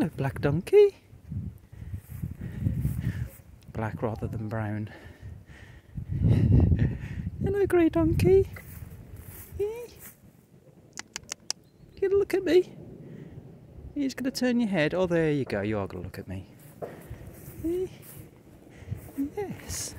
Hello, black donkey. Black rather than brown. Hello, grey donkey. You gonna look at me? You're just gonna turn your head. Oh, there you go. You are gonna look at me. Yes.